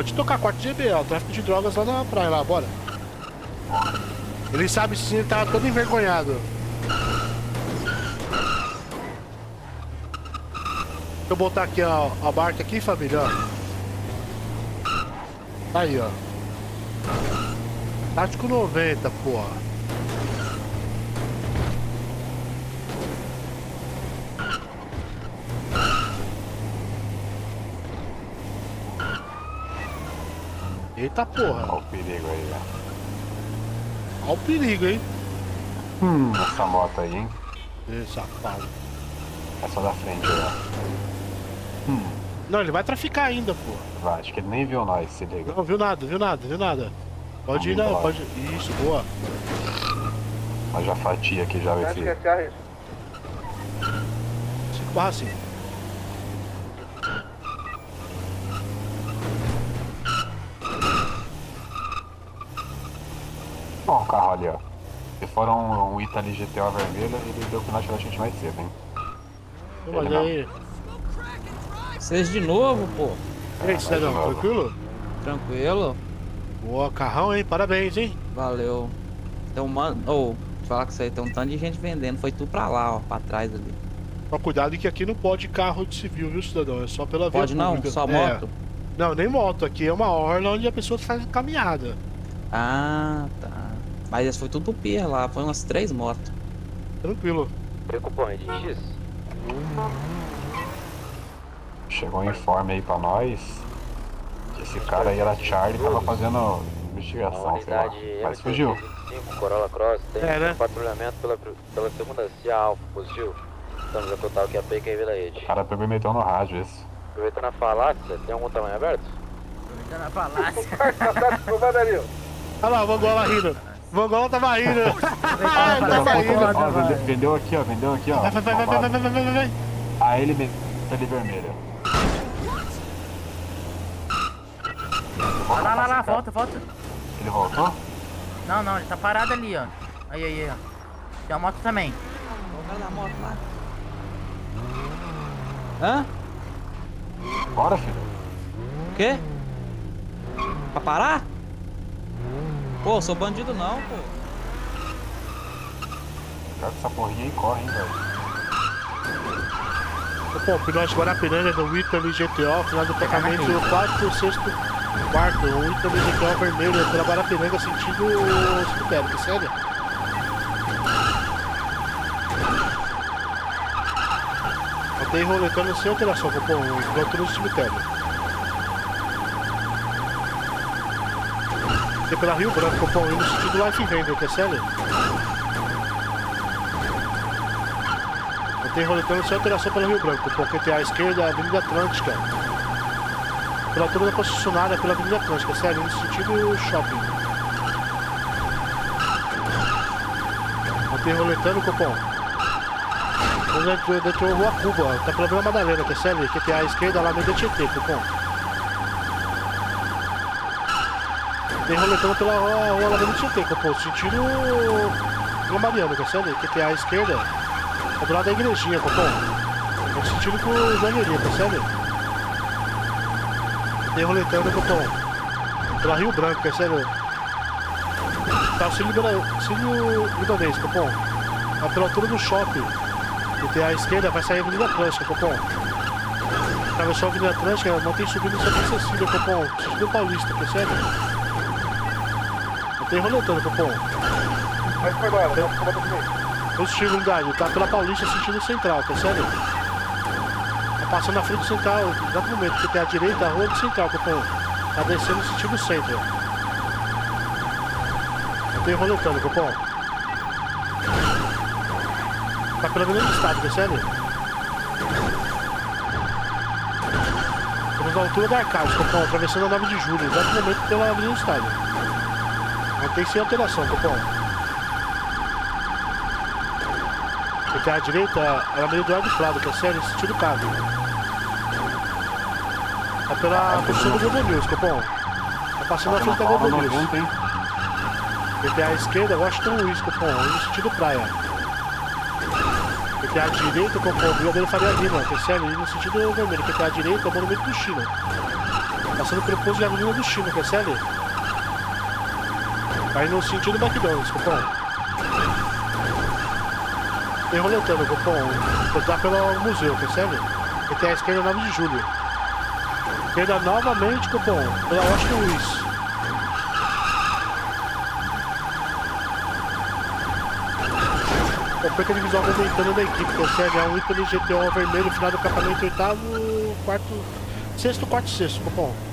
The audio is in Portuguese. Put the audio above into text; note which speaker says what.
Speaker 1: Pode tocar 4 GB, ó. Tráfico de drogas lá na praia, lá, bora. Ele sabe sim, ele tá todo envergonhado. Deixa eu botar aqui ó, a barca aqui, família, ó. Aí, ó. Tático 90, porra. Eita porra.
Speaker 2: Olha o perigo aí, velho.
Speaker 1: Olha o perigo, hein?
Speaker 2: Hum, essa moto aí, hein?
Speaker 1: Ê, safado.
Speaker 2: Essa da frente aí, ó. Hum,
Speaker 1: Não, ele vai traficar ainda, pô.
Speaker 2: vai, acho que ele nem viu nós, se liga.
Speaker 1: Não, viu nada, viu nada, viu nada. Pode ir,
Speaker 2: Vamos
Speaker 1: não,
Speaker 2: embora.
Speaker 1: pode. Isso, boa.
Speaker 2: Mas já fatia aqui já, esse.
Speaker 1: 5 barra 5.
Speaker 2: Bom, o carro ali, ó. Se for um, um Italy GTO vermelho, ele deu que nós a gente mais cedo, hein?
Speaker 1: Olha aí.
Speaker 3: Vocês de novo, pô.
Speaker 1: E aí, Cidadão, tranquilo?
Speaker 3: Tranquilo?
Speaker 1: Boa, carrão, hein? Parabéns, hein?
Speaker 3: Valeu. Tem um mano. Ô, falar que isso aí tem um tanto de gente vendendo. Foi tudo pra lá, ó, pra trás ali.
Speaker 1: Só cuidado que aqui não pode carro de civil, viu, cidadão? É só pela via
Speaker 3: Pode não?
Speaker 1: pública.
Speaker 3: Só
Speaker 1: É.
Speaker 3: moto?
Speaker 1: Não, nem moto. Aqui é uma orla onde a pessoa faz caminhada.
Speaker 3: Ah, tá. Mas esse foi tudo pro pier lá, foi umas três motos.
Speaker 1: Tranquilo.
Speaker 4: De X?
Speaker 2: Chegou um informe aí pra nós que esse cara aí era Charlie tava fazendo
Speaker 4: A
Speaker 2: investigação, sei lá. Mas fugiu.
Speaker 4: M325 Corolla Cross tem
Speaker 1: É, né?
Speaker 4: um patrulhamento pela, pela segunda CIA Alfa, positivo. Estamos a total que a PK e Vila Rede.
Speaker 2: O cara pegou e meteu no rádio esse.
Speaker 4: Aproveitando a falácia, tem algum tamanho aberto?
Speaker 1: Olha lá, o Vangola rindo. Mongol tava rindo. Ele tava rindo.
Speaker 2: Vendeu aqui, ó. Vendeu aqui, ó.
Speaker 1: Vai, vai, vai, vai, vai, vai, vai.
Speaker 2: Aí ele tá de vermelho.
Speaker 5: Lá, lá, lá, volta, volta.
Speaker 2: Ele voltou?
Speaker 5: Não, não, ele tá parado ali, ó. Aí, aí, ó. Tem a moto também.
Speaker 3: Vai na moto lá. Hã?
Speaker 2: Bora, filho.
Speaker 3: O quê? Pra parar? Pô, sou bandido não, pô.
Speaker 2: Joga essa porrinha e corre, hein, velho.
Speaker 1: Pô, o Pinote Guarapiranga do Italy GTO, final do pagamento 4, 6, 4. O Italy GTO vermelho pela Guarapiranga sentido cemitério, que sério? Até roletando sem alteração, pô, o altura do cemitério. E pela Rio Branco, pô, indo no sentido Life é sério? Eu tenho roletando sem alteração pelo Rio Branco, porque tem à esquerda a Avenida Atlântica. Pela altura da concessionária pela Avenida Atlântica, sério, no sentido shopping. Tenho roletando, Copom. Dentro, dentro da Rua Cuba, tá pela Vila Madalena, que é que tem à esquerda lá no Tietê, Copom. Tem roletando pela Rua, rua Avenida Tietê, Copom, sentido Vila Mariana, que é sério, que tem à esquerda é do lado da igrejinha, Copom. É no sentido com Joalheria, percebe? Tem roletando, Copom. Pela Rio Branco, percebe? Tá o Cílio Libera- Cílio Libanês, Copom. É pela altura do shopping. E tem à esquerda, vai sair a Avenida Atlântica, Copom. Atravessou a Avenida Atlântica, mantém subindo Santa Cecília, Copom. Sentido Paulista, percebe? Tem roletando, Copom.
Speaker 6: Mas foi agora, vamos tomar documento.
Speaker 1: Positivo, unidade. Tá pela Paulista, sentido central, percebe? Tá passando na frente do central, exato momento, porque tem a direita, a rua do central, Copom. Tá descendo no sentido centro. Tenho roletando, Copom. Tá pela Avenida do Estado, percebe? Estamos na altura da Arcade, Copom, atravessando a 9 de julho, exato momento pela Avenida do Vai ter que ser alteração, tá Copom. Porque a direita, ela é meio do lado do Flávio, que é sério, sentido cabo. Tá pela costura do Godonews, Copom. Tá, tá passando a frente da Godonews. Porque
Speaker 2: a esquerda,
Speaker 1: eu acho que tem um risco, Copom, no sentido praia. Porque a direita, Copom, Brigadeiro Faria ali, mano, tá é sério, no sentido vermelho. Porque à direita, é o monumento do China. Passando pelo posto de avenida do China, que é. Aí no sentido do McDonald's, cupom. Enroletando, cupom. Cruzar pelo museu, percebe? E tem a esquerda 9 de julho. Esquerda novamente, cupom. Pela Washington Luiz. Perca de visual aumentando da equipe, percebe? É um ícone GTO vermelho, final do acampamento, oitavo, quarto, sexto, quarto, sexto, cupom.